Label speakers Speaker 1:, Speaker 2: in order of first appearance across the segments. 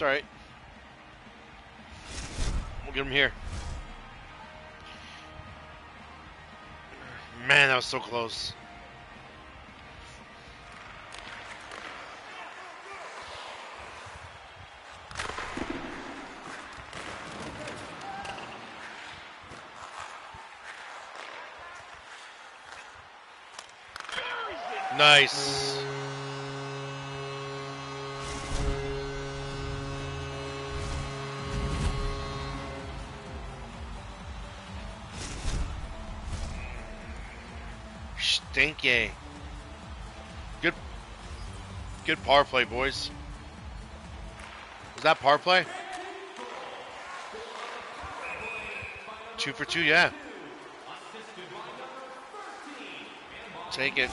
Speaker 1: It's alright. We'll get him here. Man, that was so close. Nice. Stinky. Good good power play, boys. Was that power play? Two for two, yeah. Take it.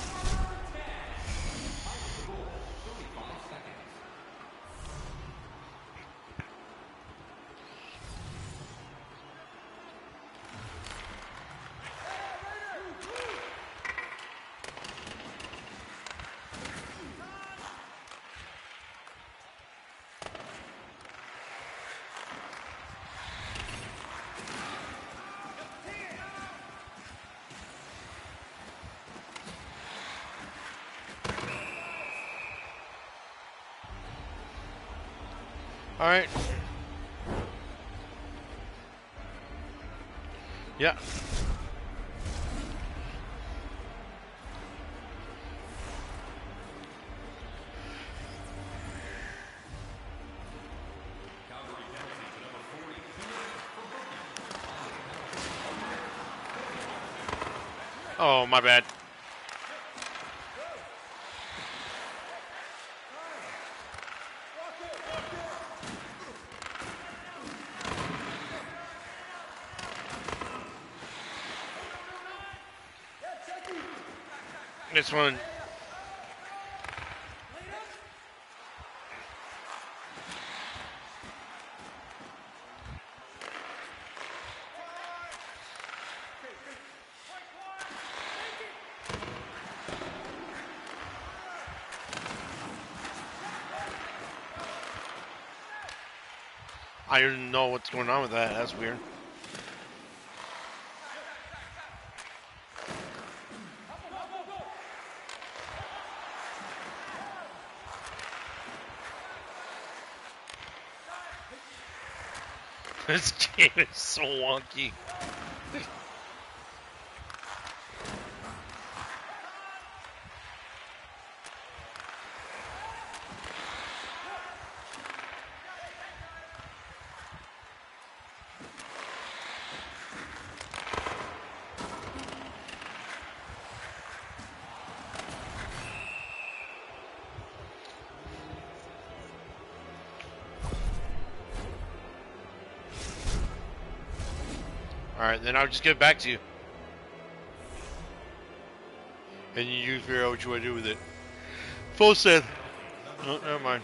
Speaker 1: All right. Yeah. Oh, my bad. This one. I don't know what's going on with that. That's weird. This game is so wonky. Alright, then I'll just get it back to you. And you figure out what you want to do with it. Full set. Oh, never mind.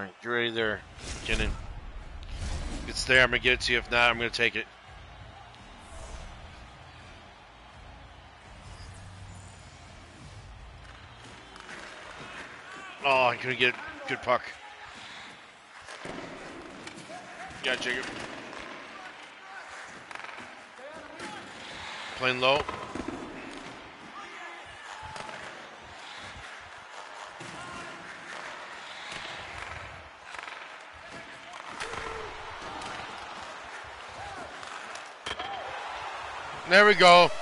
Speaker 1: Alright, you ready there, Kenan? If it's there, I'm gonna get it to you. If not, I'm gonna take it. Oh, I couldn't get good puck. Yeah, Jacob. Playing low. There we go.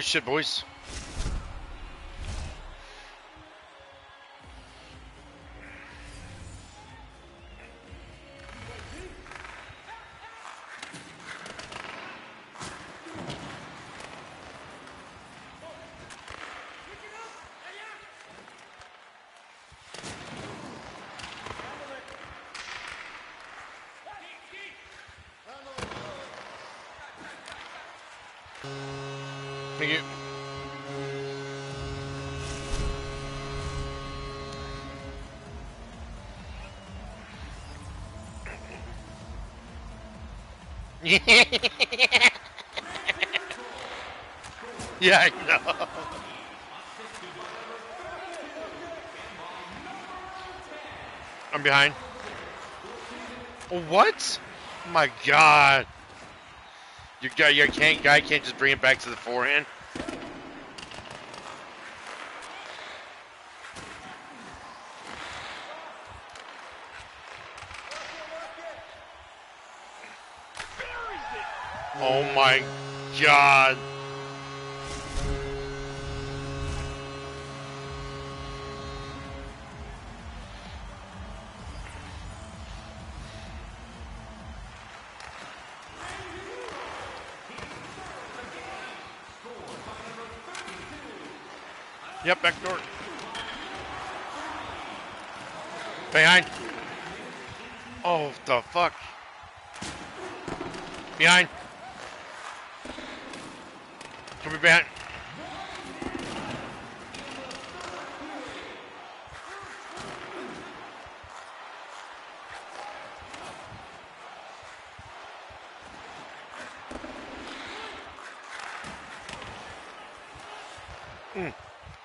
Speaker 1: Good shit, boys. yeah, I know. I'm behind. What? My god. You your can't guy can't just bring it back to the forehand. Oh my god. Yep, back door. Behind. Oh, the fuck. Behind.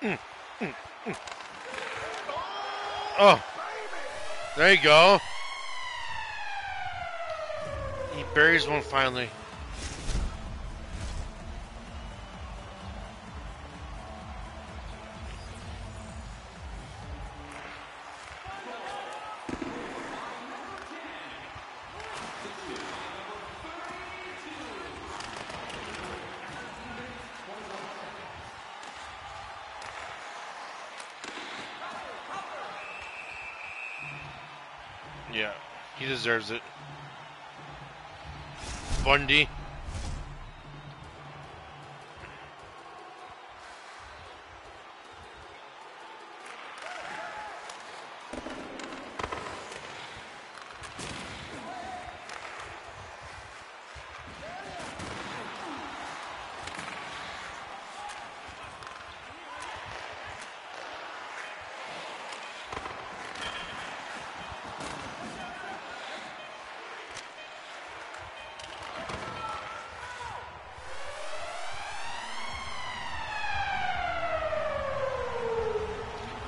Speaker 1: Mm, mm. Oh, there you go. He buries one finally. Deserves it. Bundy.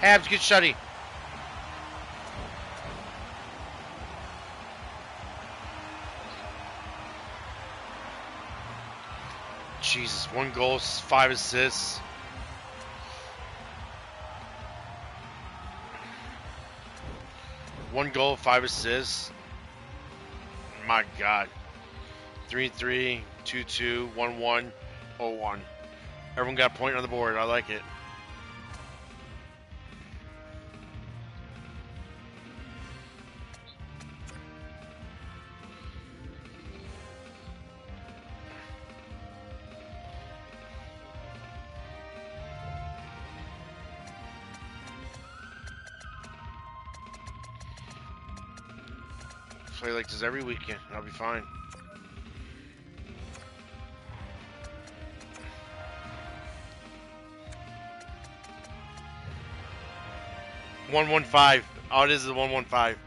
Speaker 1: Habs, get shutty. Jesus, one goal, five assists. One goal, five assists. My God. 3 3, 2 2, 1 1, 0 1. Everyone got a point on the board. I like it. Every weekend. I'll be fine.
Speaker 2: 115. Oh, it is the 115.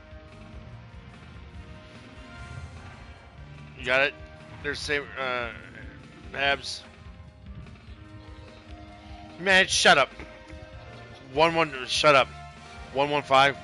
Speaker 2: You got it? There's same, uh, Habs. Man, shut up. One one. Shut up. One one five.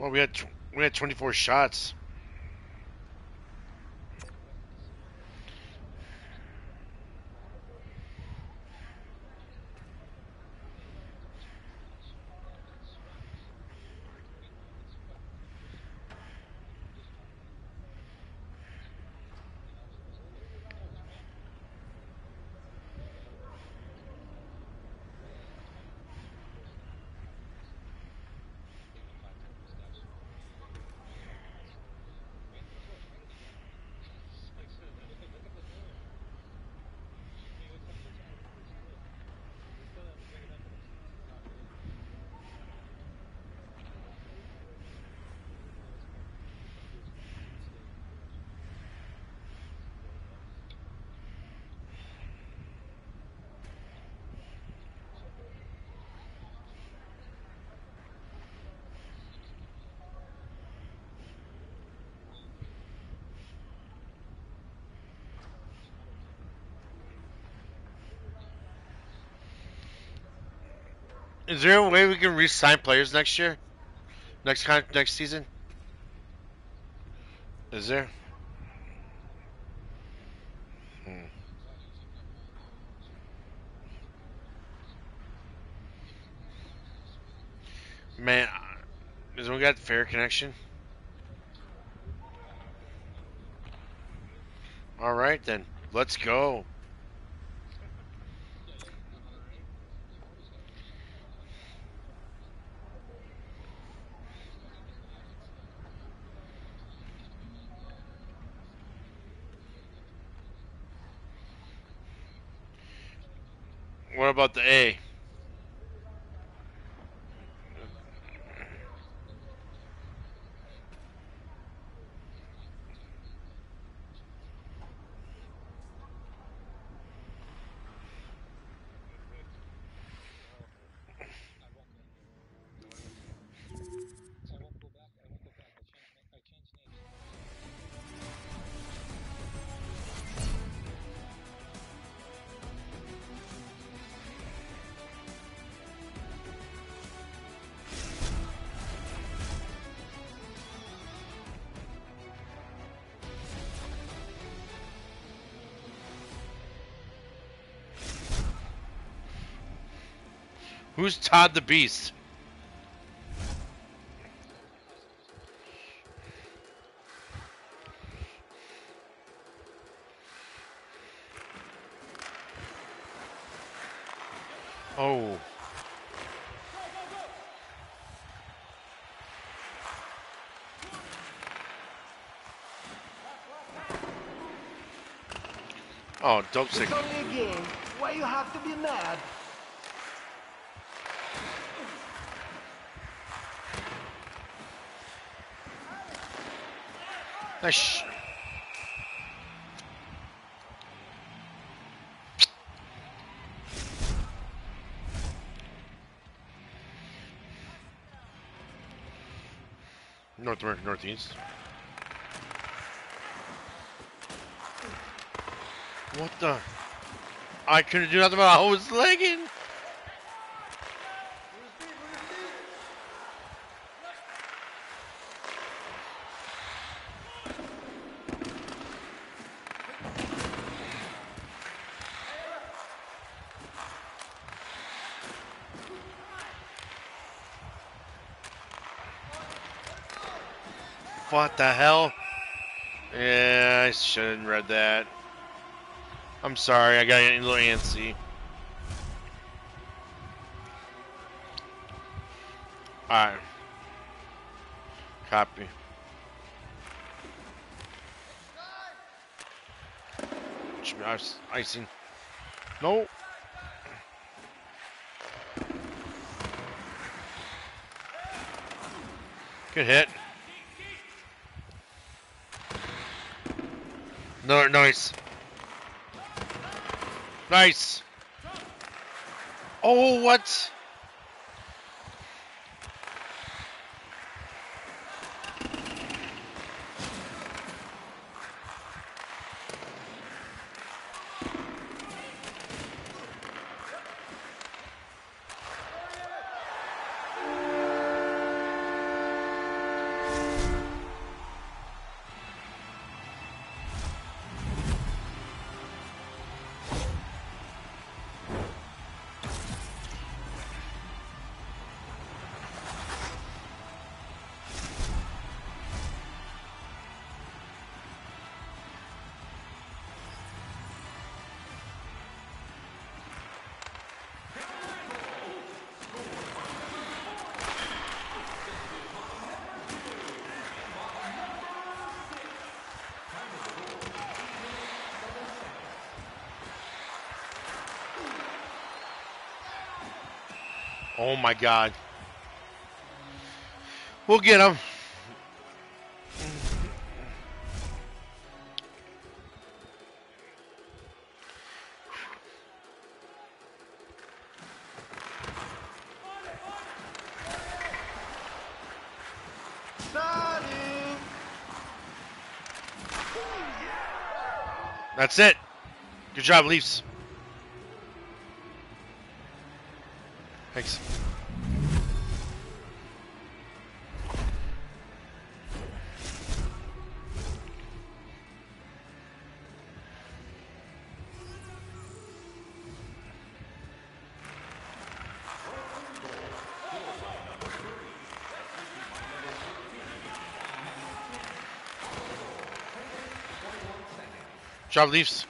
Speaker 2: Well, we had we had 24 shots. Is there a way we can re-sign players next year? Next next season? Is there? Hmm. Man, does we got fair connection? All right then, let's go. What about the A? Who's Todd the Beast? Oh. Oh, dope sick.
Speaker 3: It's only a game. Why you have to be mad?
Speaker 2: Nice.
Speaker 1: North America Northeast. What the? I couldn't do nothing about I was lagging. What the hell? Yeah, I shouldn't read that. I'm sorry, I got a little antsy. Alright. Copy. Should be Icing. No. Good hit. No, nice. Nice. Oh, what? Oh my God. We'll get him. That's it. Good job, Leafs. Job, Leafs.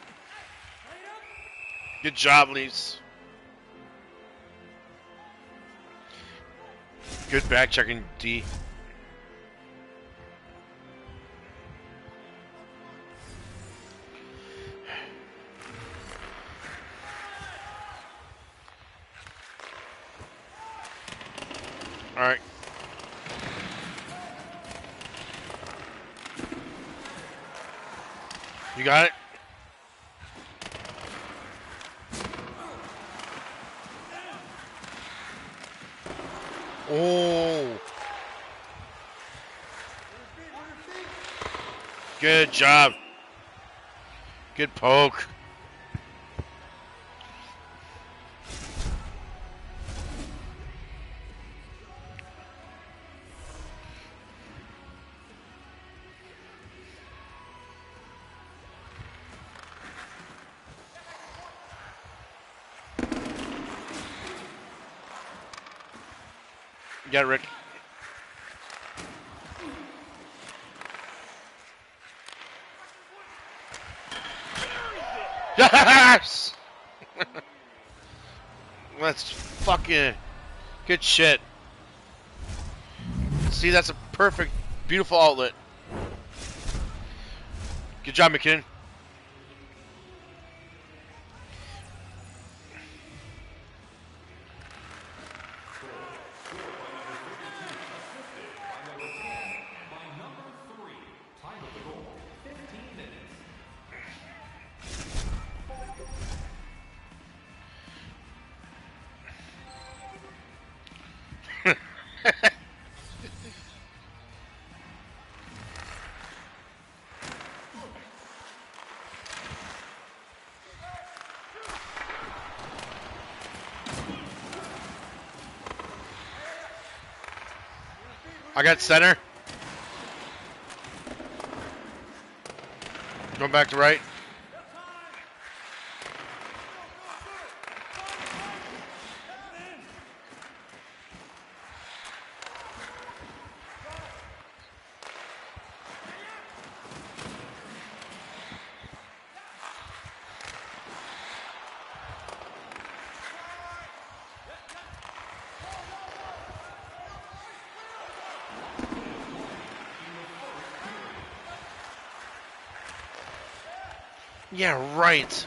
Speaker 1: Good job, Leafs. Good back checking D. Good job. Good poke. Yeah, Rick. Yes! that's good shit. See, that's a perfect, beautiful outlet. Good job, McKinnon. I got center. Going back to right. Yeah, right.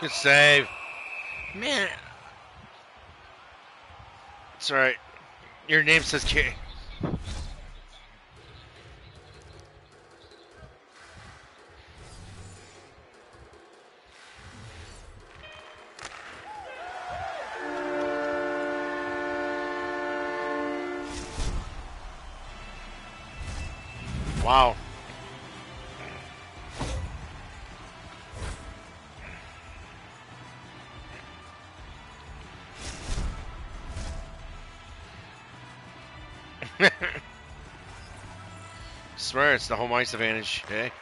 Speaker 1: Good save. Man. It's alright. Your name says K. it's the home ice advantage, Okay.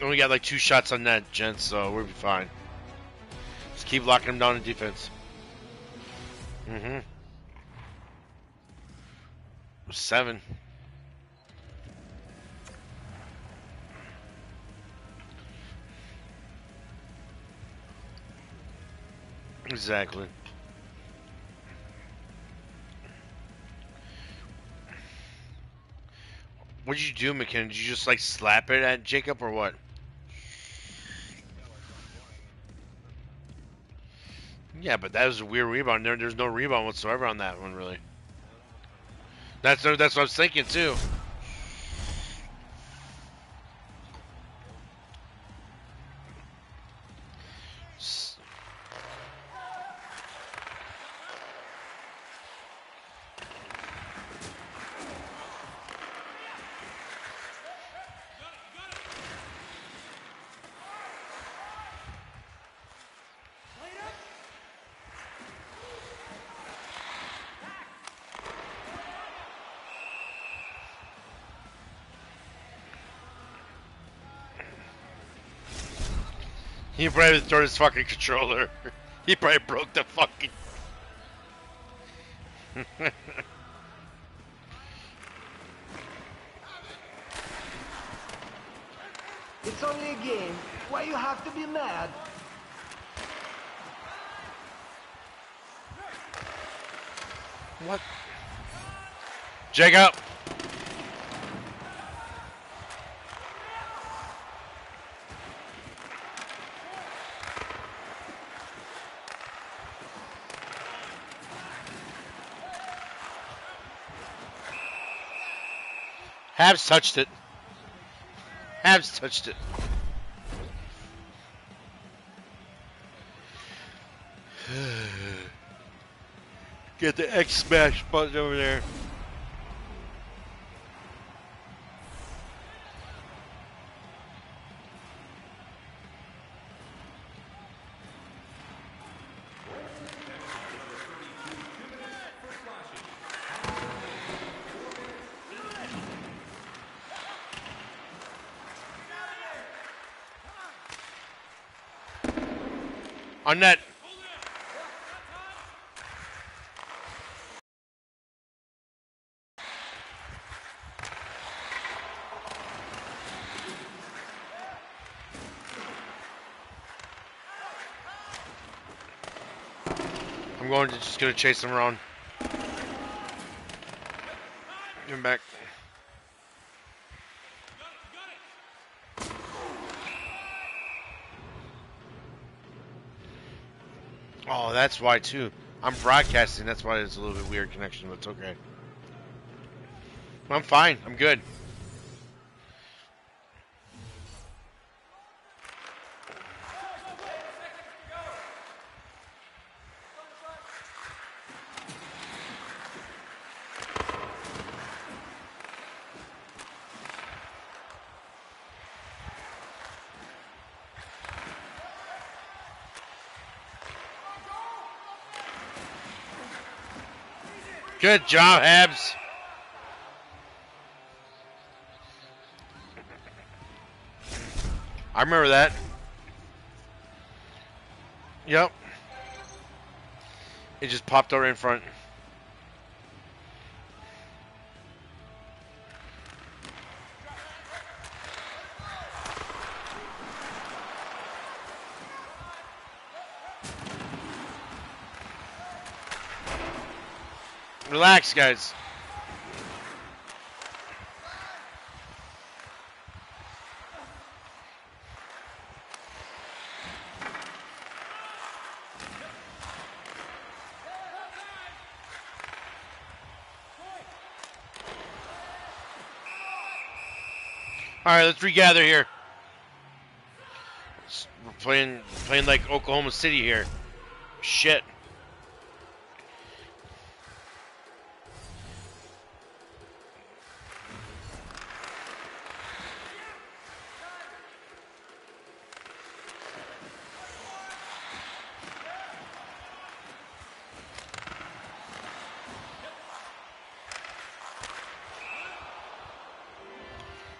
Speaker 1: Only got like two shots on net, gents, so we'll be fine. Just keep locking them down in defense. Mm-hmm. Seven. Exactly. What did you do, McKinnon? Did you just like slap it at Jacob or what? Yeah, but that was a weird rebound. There, there's no rebound whatsoever on that one, really. That's that's what I was thinking too. He probably threw his fucking controller. He probably broke the fucking.
Speaker 3: It's only a game. Why you have to be mad?
Speaker 1: what? Jacob. Habs touched it. Habs touched it. Get the X smash button over there. On net. I'm going to just gonna chase him around. Him back. Oh, that's why too. I'm broadcasting. That's why it's a little bit weird connection, but it's okay. I'm fine. I'm good. Good job, Habs. I remember that. Yep. It just popped over in front. Relax, guys. All right, let's regather here. We're playing playing like Oklahoma City here. Shit.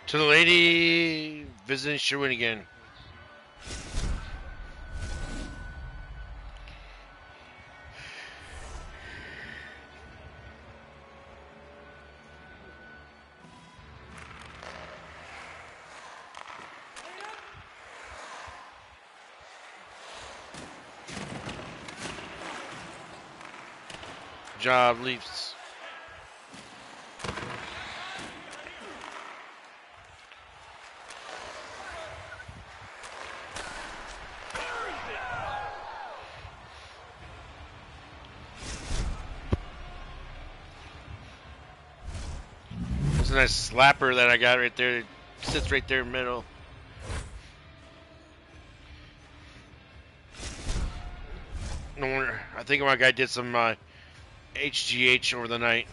Speaker 1: To the lady visiting Sherwin again. Job Leafs. Nice slapper that I got right there. It sits right there in the middle. No wonder. I think my guy did some uh, HGH over the night.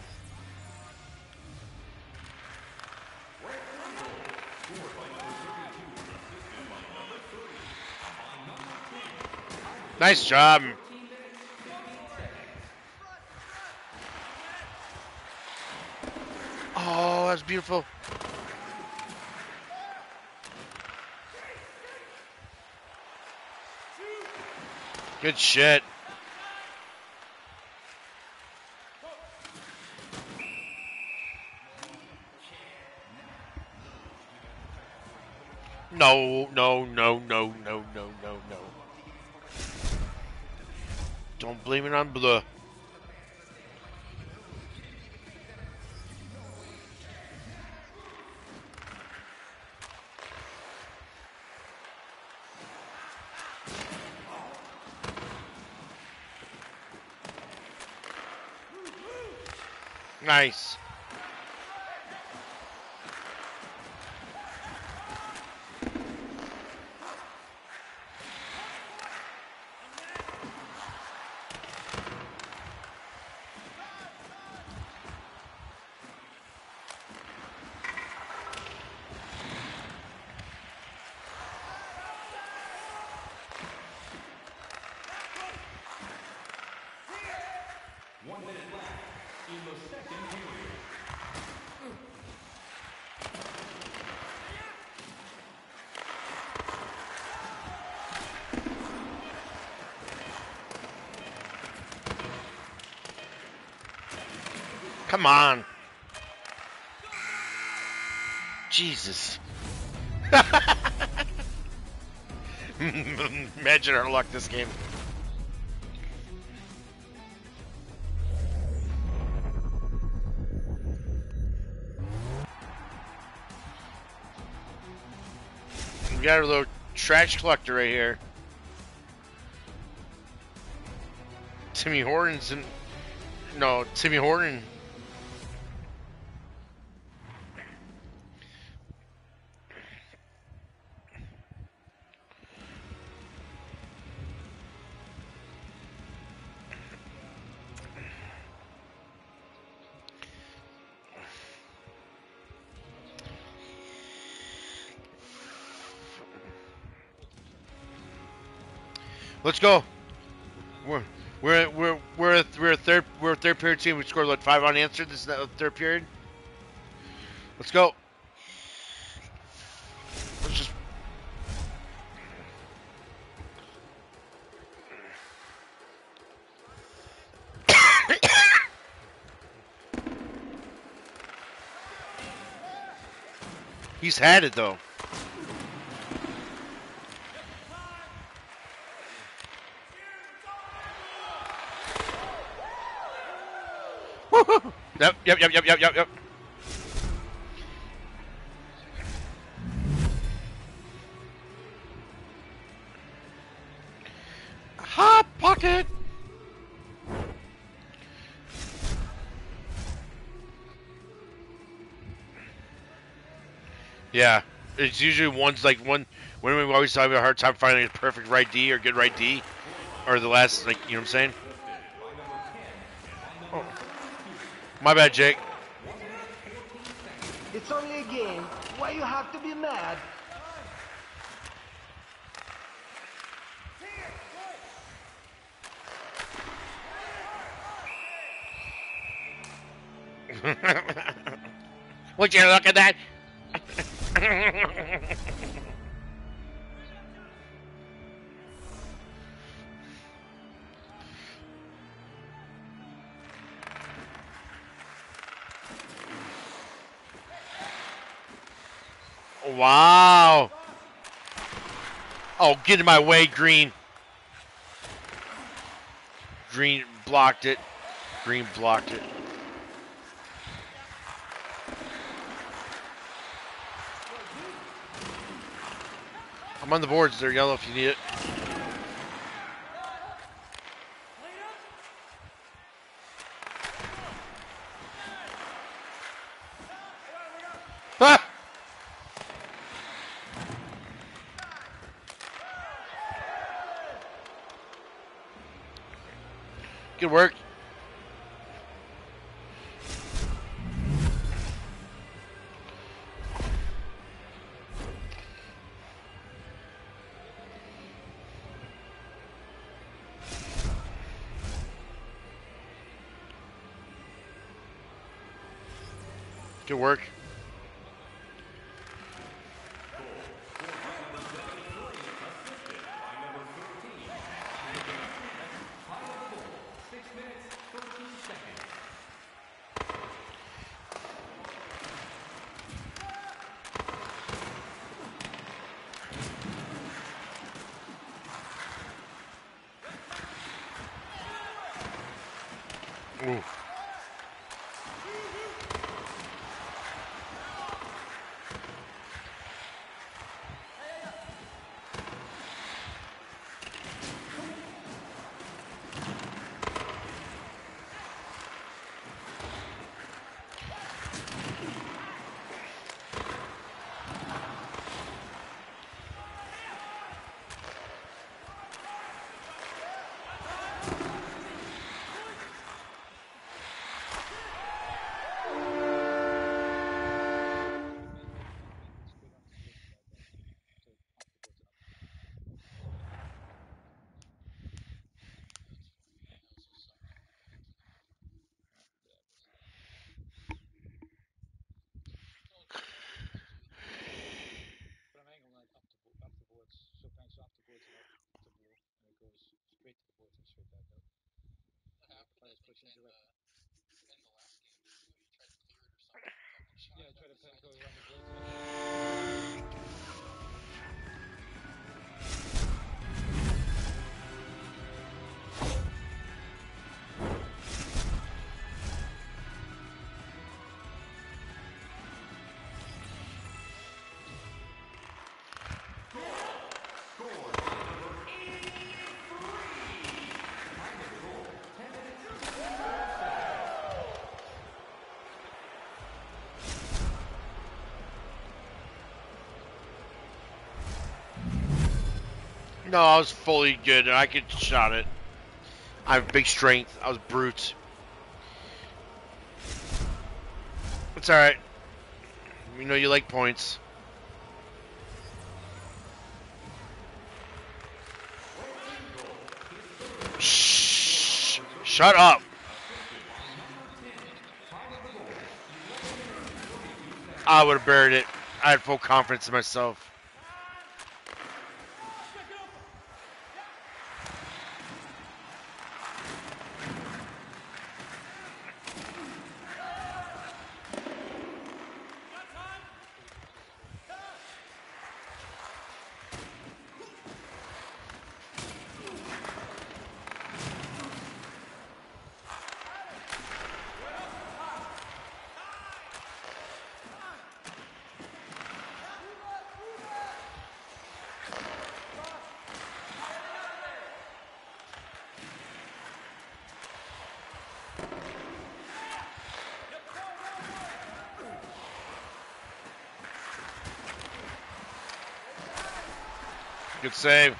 Speaker 1: Nice job. Oh, that's beautiful. Good shit. No, no, no, no, no, no, no, no. Don't blame it on Blue. Nice. Come on. Jesus. Imagine our luck this game. We got a little trash collector right here. Timmy Hortons and no, Timmy Horton Let's go. We're we're we're we're a, we're a third we're a third period team. We scored like five unanswered. This is the third period. Let's go. Let's just. He's had it though. Yep, yep, yep, yep, yep, yep, yep. Hot pocket. Yeah, it's usually one's like one. When we always have a hard time finding a perfect right D or good right D, or the last like you know what I'm saying. Oh. My bad, Jake.
Speaker 3: It's only a game. Why you have to be mad?
Speaker 1: Would you look at that? wow. Oh, get in my way, Green. Green blocked it. Green blocked it. I'm on the boards. They're yellow if you need it. Good work. Ooh.
Speaker 2: Put an angle on up the bo- up the boards, so kind of up the boards and up, up the ball, and it goes straight to the boards and straight back out. Players push
Speaker 1: No, I was fully good. I could shot it. I have big strength. I was brute. It's all right. We know you like points. Shh. Shut up. I would have buried it. I had full confidence in myself. Good save.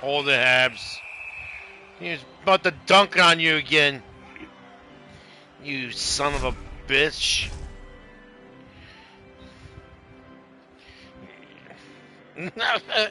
Speaker 1: Hold the Habs. He's about to dunk on you again. You son of a bitch. No, uh,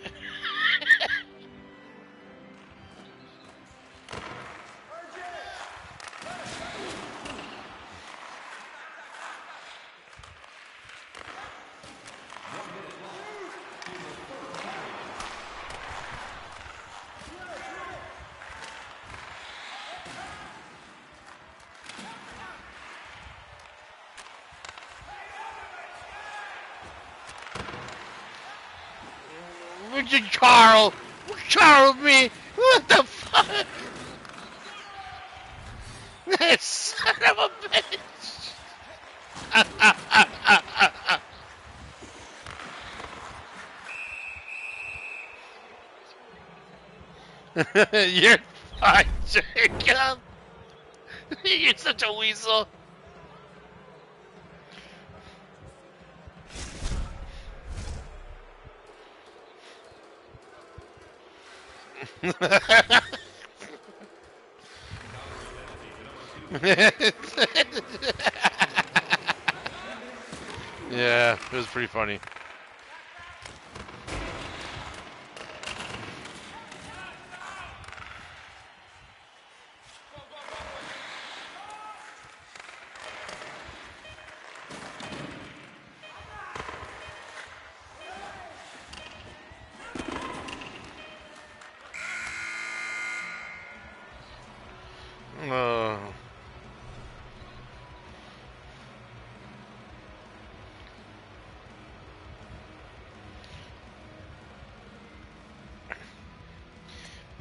Speaker 1: Richard Carl! Carl me! What the fuck? That son of a bitch! You're fine, Jacob! You're such a weasel! yeah, it was pretty funny.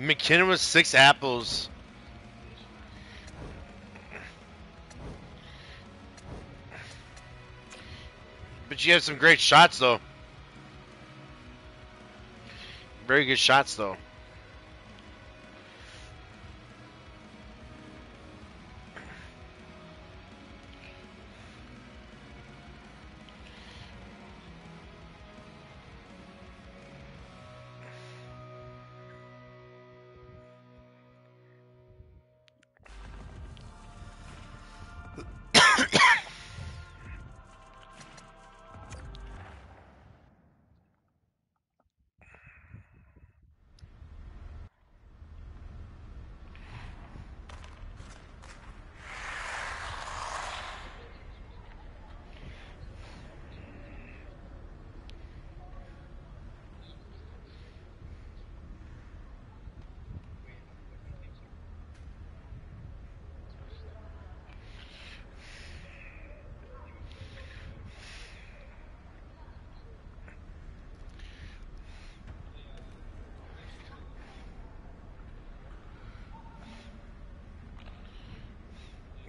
Speaker 1: McKinnon was six apples. But you have some great shots, though. Very good shots, though.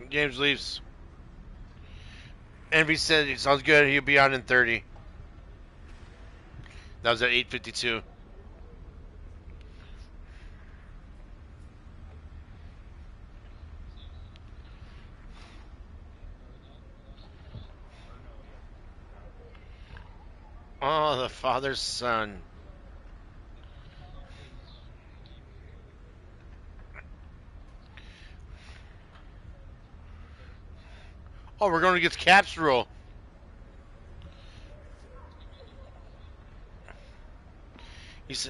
Speaker 1: James leaves. Envy said it sounds good. He'll be on in 30. That was at 8:52. Oh, the father's son.
Speaker 2: Oh, we're going against Caps rule. He's.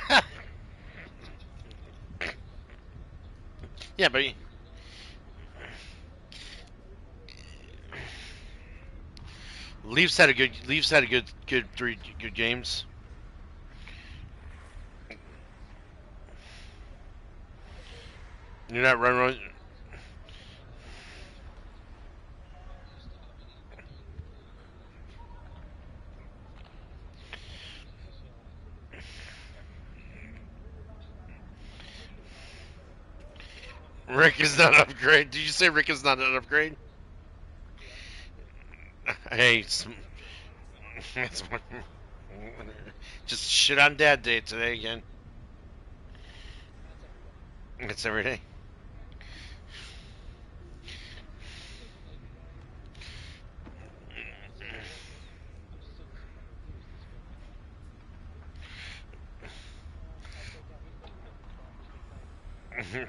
Speaker 2: yeah, but he- Leafs had a good Leafs had a good good three good games. You're not running. Rick is not an upgrade. Did you say Rick is not an upgrade? Hey, it's, it's just shit on Dad Day today again. It's every day.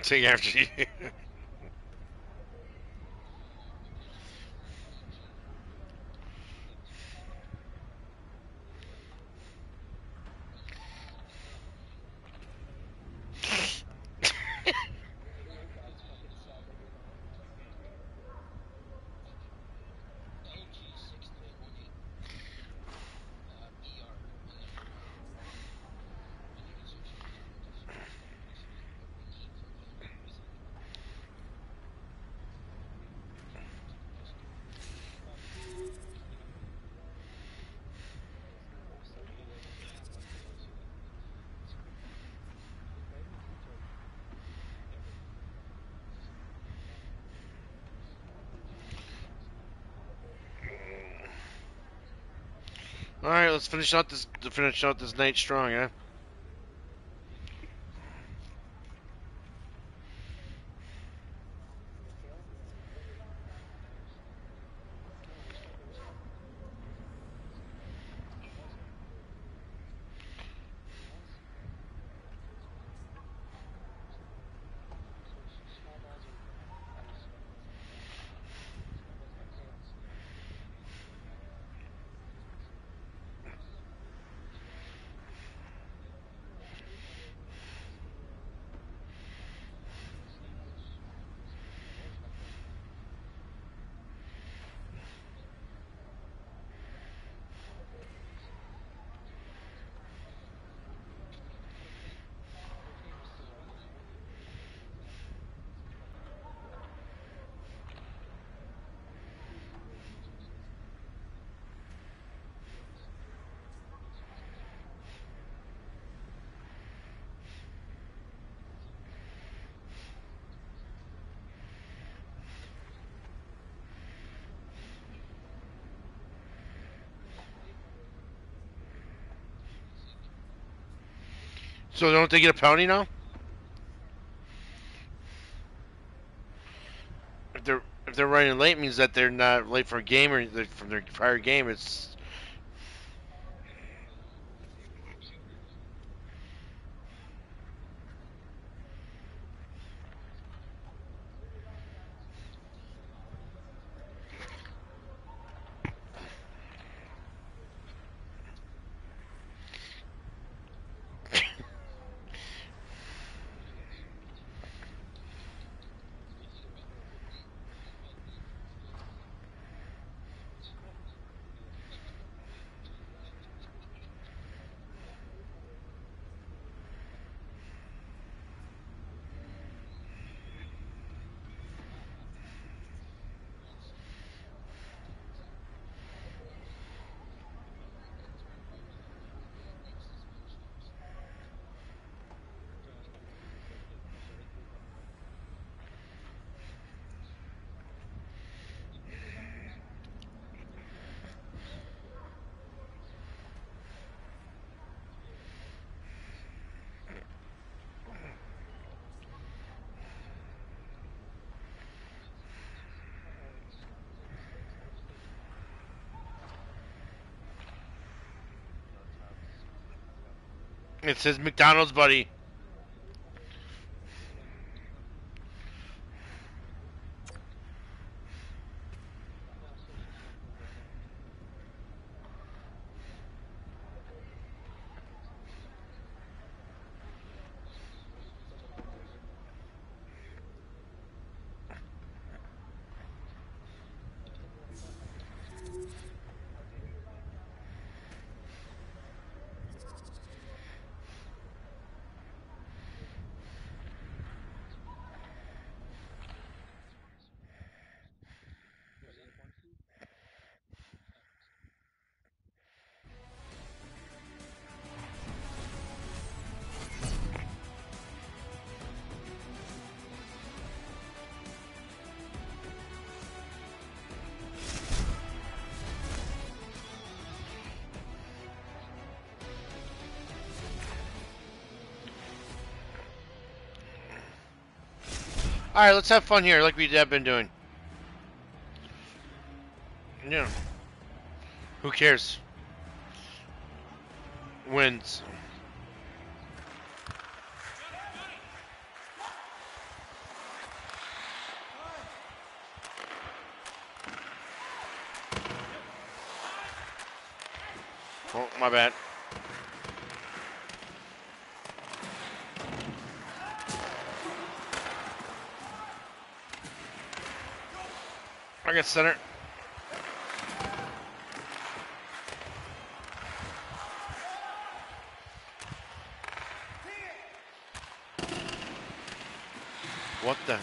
Speaker 2: Take after you. All right, let's finish out this finish out this night strong, huh?
Speaker 1: So don't they get a penalty now? If they're if they're running late, means that they're not late for a game or from their prior game. It's it says McDonald's, buddy. All right, let's have fun here, like we have been doing. Yeah. Who cares? Wins. Oh, my bad. I center. What the?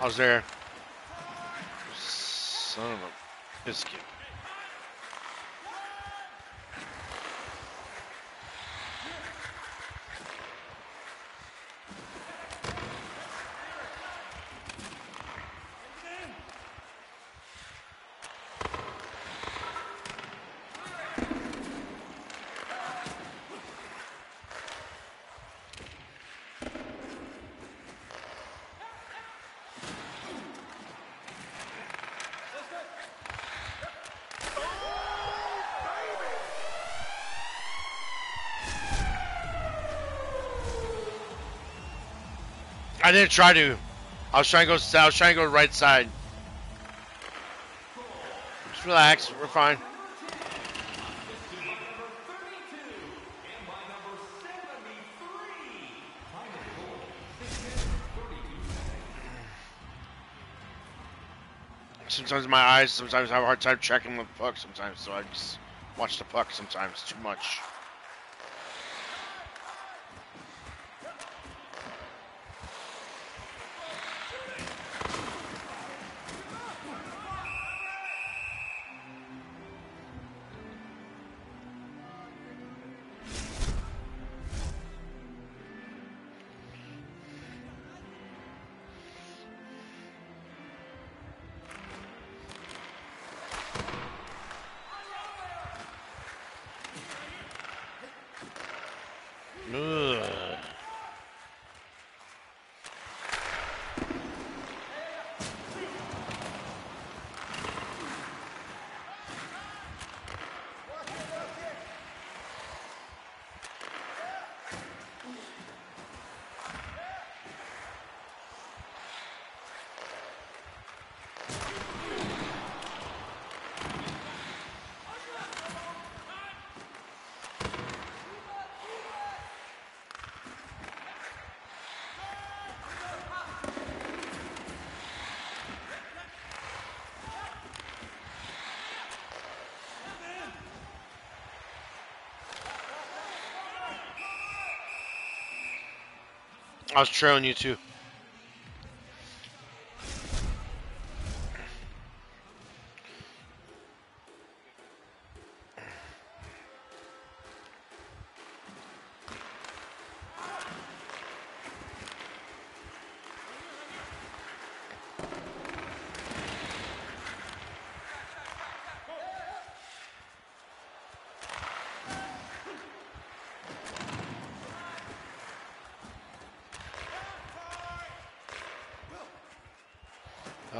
Speaker 1: I was there. Son of a biscuit. I didn't try to. I was trying to go. I was trying to go right side. Just relax. We're fine. Sometimes my eyes, sometimes I have a hard time checking the puck sometimes, so I just watch the puck sometimes too much. I was trailing you too.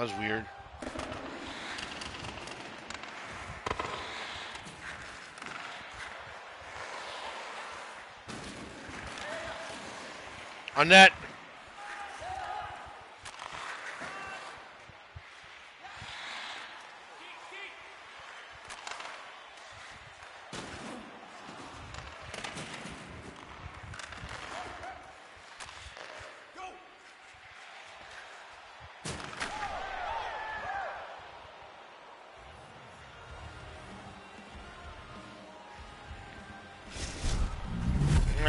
Speaker 1: Was weird. On net.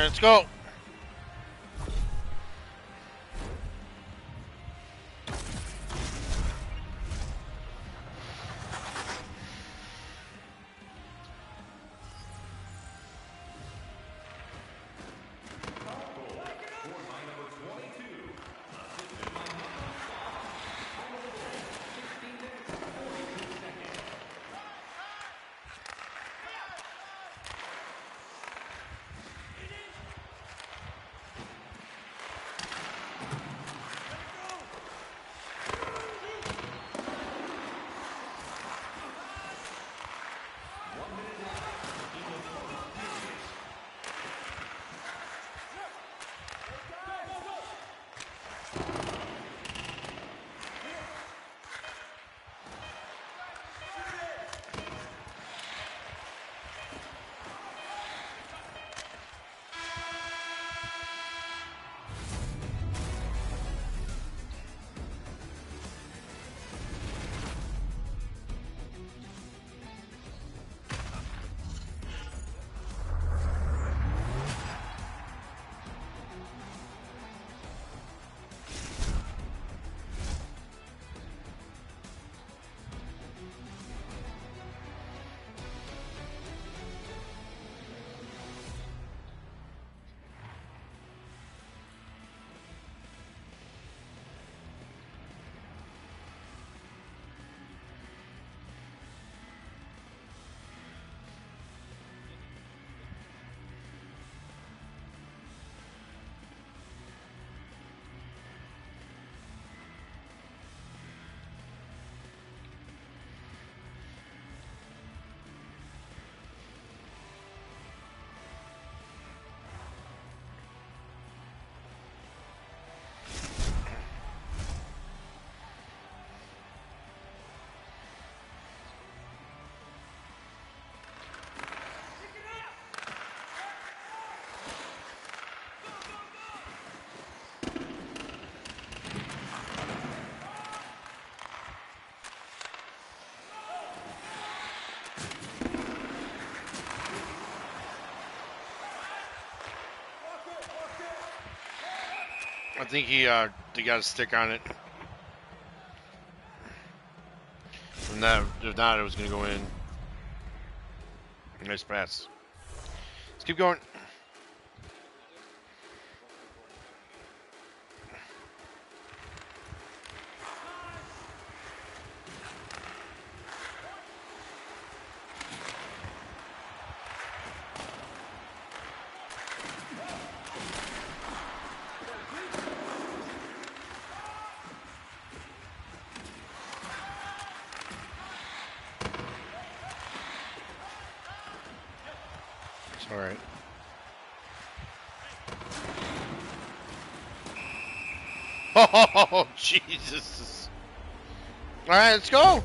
Speaker 1: Let's go. I think he uh he got a stick on it. From that, if not, it was gonna go in. Nice pass. Let's keep going. It's all right. Oh, Jesus. All right, let's go.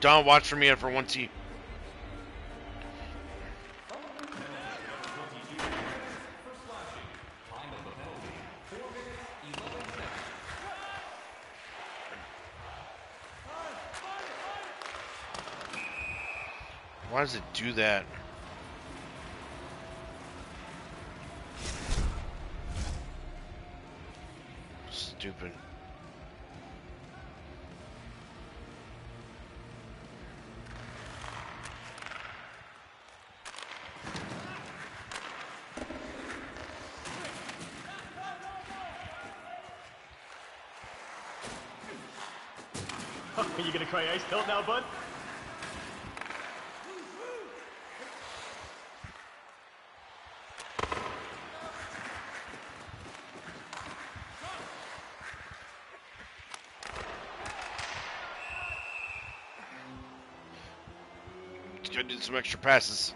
Speaker 1: Don, watch for me for one T. does it do that? Stupid.
Speaker 4: Are you gonna cry ice tilt now, bud?
Speaker 1: Some extra passes.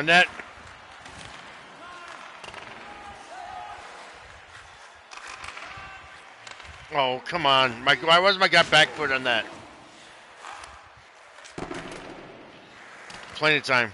Speaker 1: Annette. Oh, come on. My, why wasn't my guy back foot on that? Plenty of time.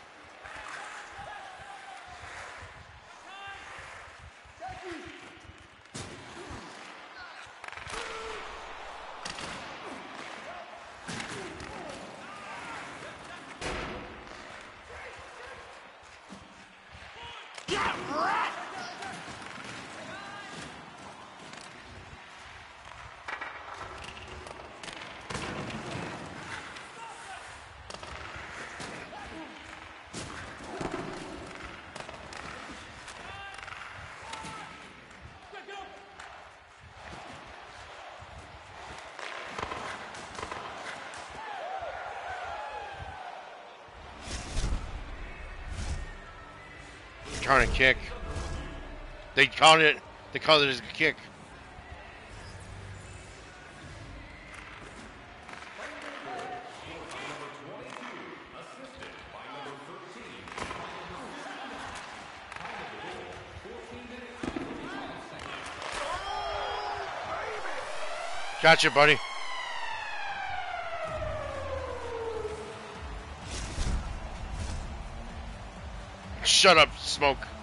Speaker 1: Trying to kick. They called it. They called it as a kick. Gotcha, buddy. Smoke.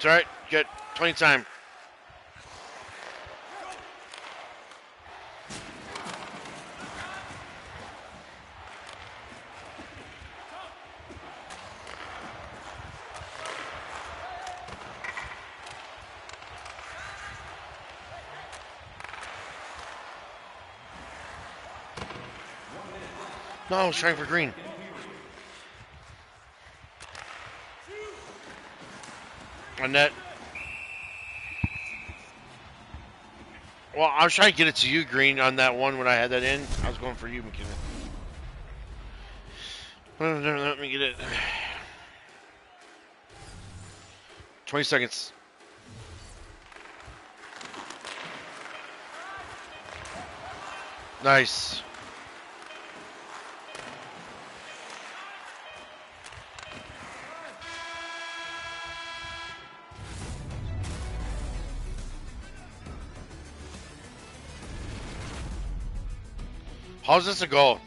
Speaker 1: It's alright. Get plenty of time. No, I was trying for green. Annette. Well, I was trying to get it to you, Green, on that one when I had that in. I was going for you, McKinnon. Let me get it. 20 seconds. Nice. How's this a goal?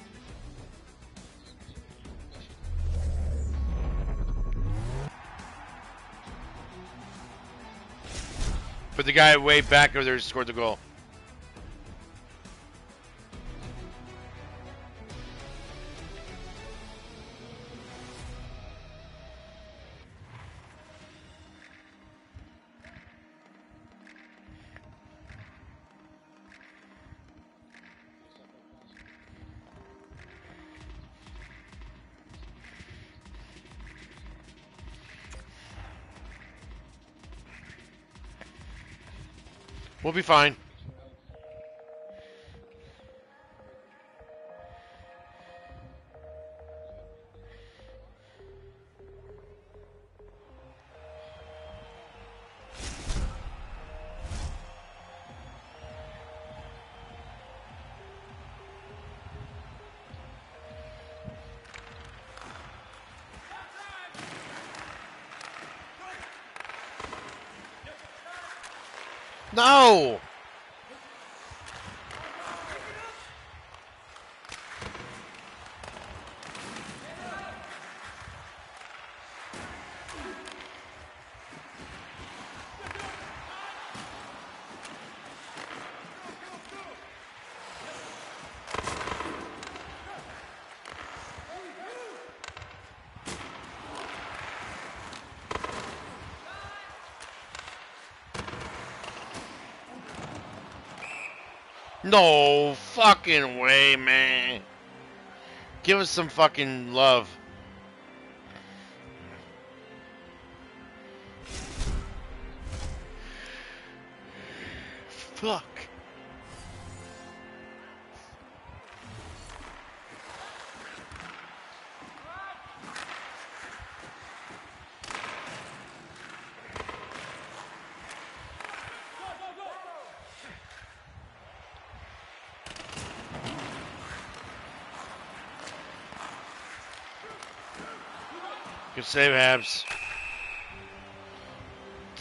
Speaker 1: But the guy way back over there scored the goal. We'll be fine. No! No fucking way, man. Give us some fucking love. Fuck. Good save, Habs.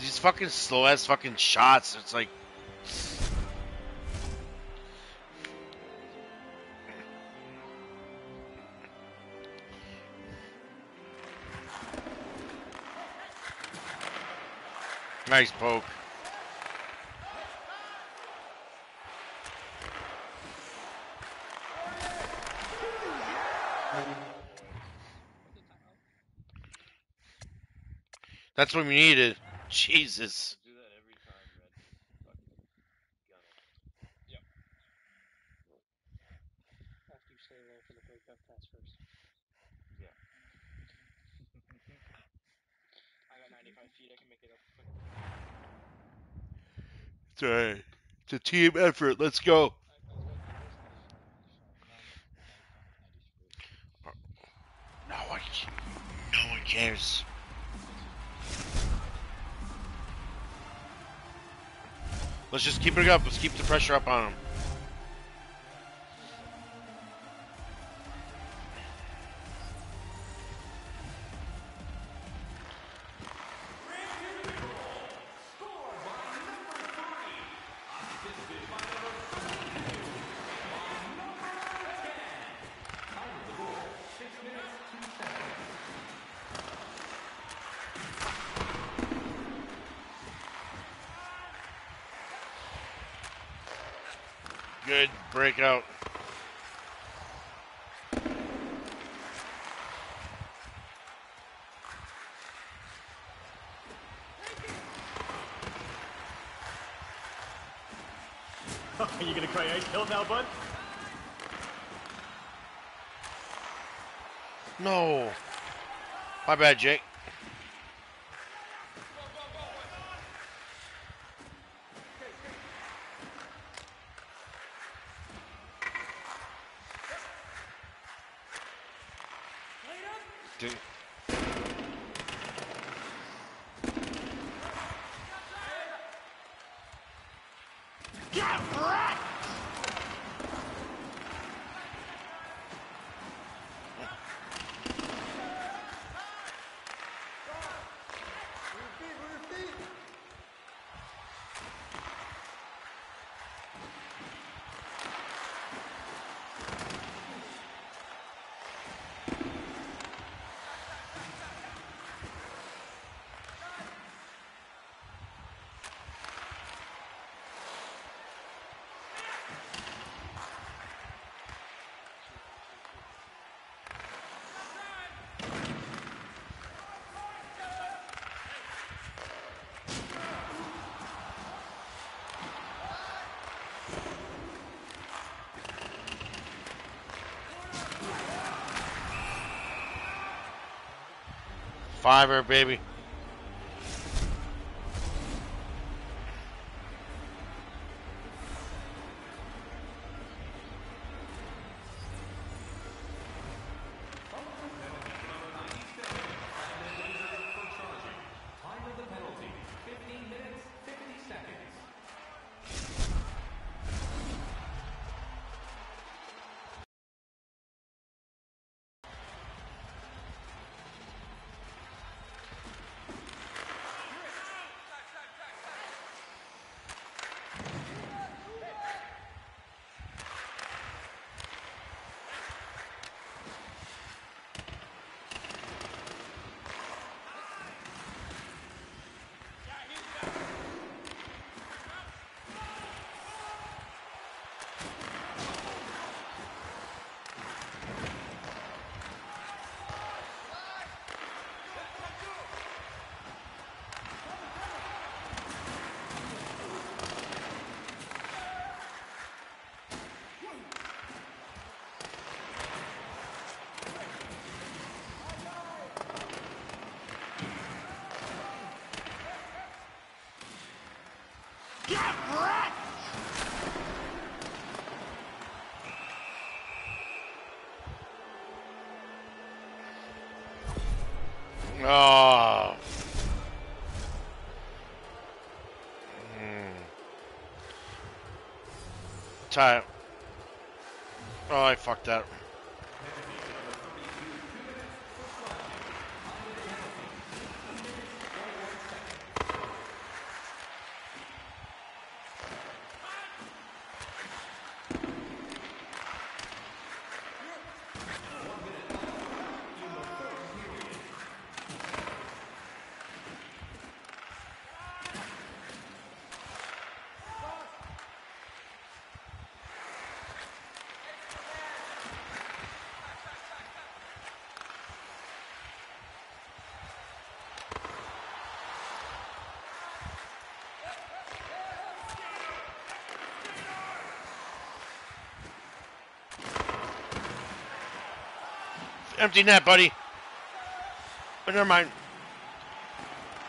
Speaker 1: These fucking slow ass fucking shots. It's like. Nice poke. That's what we needed. Jesus.
Speaker 4: Do that every time, Red. Fucking gun it.
Speaker 2: After you stay low for the breakout pass first.
Speaker 4: Yeah.
Speaker 2: I got 95 feet. I can make it up quick.
Speaker 1: It's alright. It's a team effort. Let's go.
Speaker 2: I, I was like, where's 90 shot? 93.
Speaker 1: No one, no one cares. Let's just keep it up. Let's keep the pressure up on them.
Speaker 5: Are you gonna cry eight kills now, bud?
Speaker 1: No. My bad, Jake. Fiver, baby. Tie. Oh, I fucked that. Empty net, buddy. But never mind.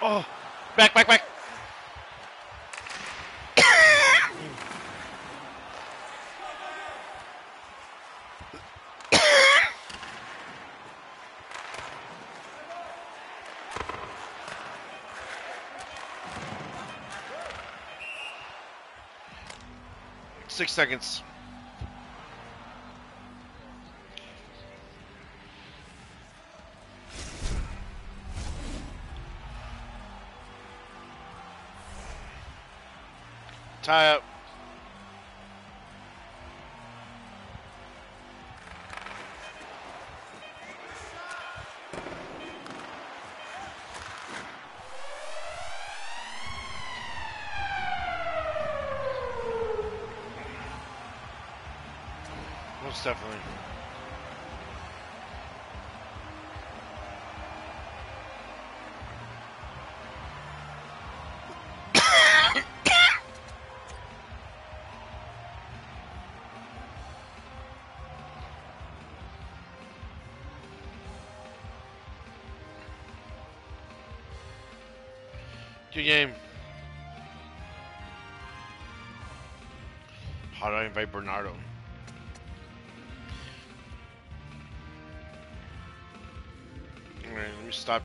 Speaker 1: Oh, back, back, back. Six seconds. Tie up. Most definitely. Good game. How do I invite Bernardo? Alright, let me stop